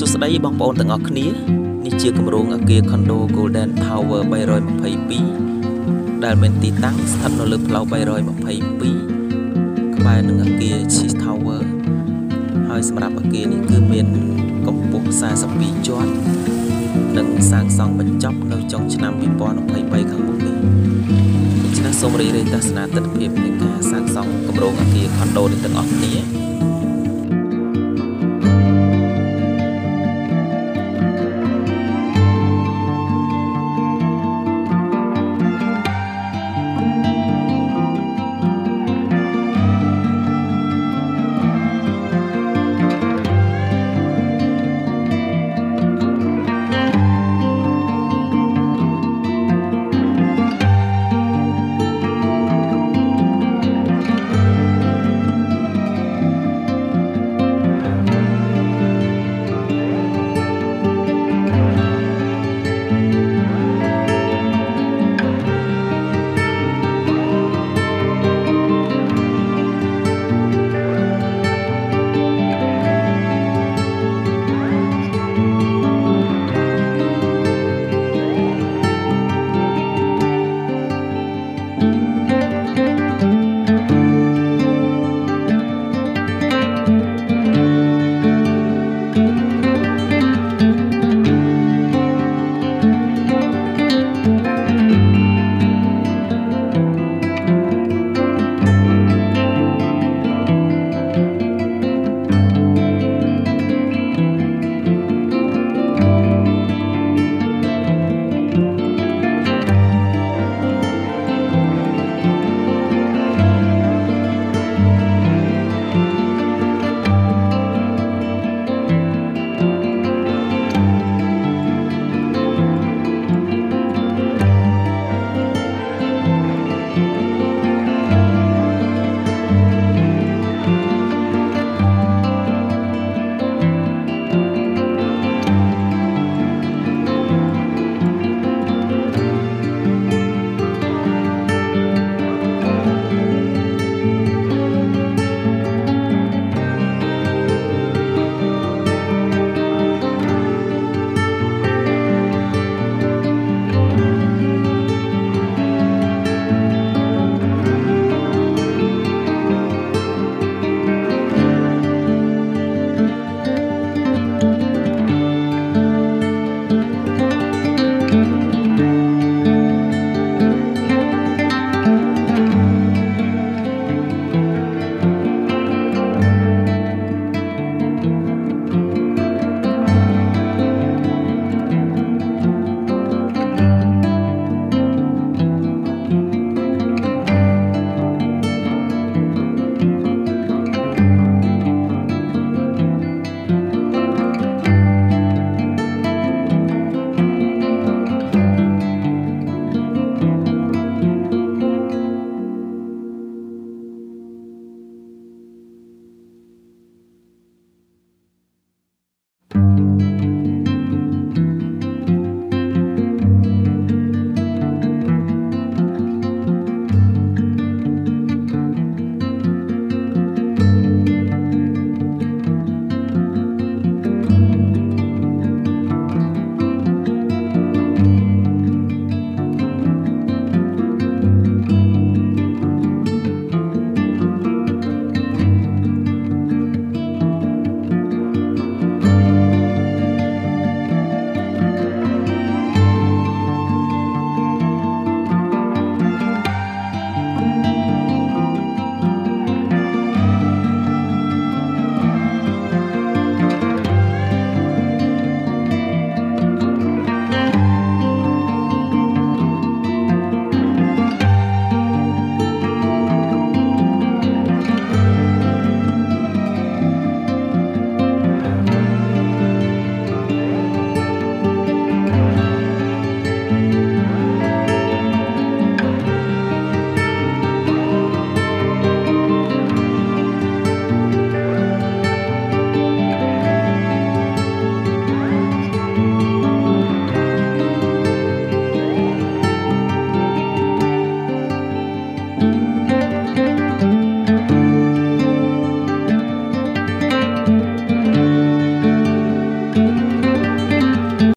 សួស្តីបងប្អូនទាំងអស់គ្នានេះជាគម្រោងអគារ Condo Golden Tower 322ដែលមានទីតាំងស្ថិតនៅលើផ្លូវ322ក្បែរនឹងអគារ Cheese Tower ហើយសម្រាប់អគារនេះគឺមានកម្ពស់42ជាន់និងសាងសង់បញ្ចប់នៅចុងឆ្នាំ2023ខាងមុខនេះដូច្នេះសូមរីករាយទស្សនាទស្សនវិជ្ជានៃការសាងសង់គម្រោងអគារ Condo នេះទាំងអស់គ្នា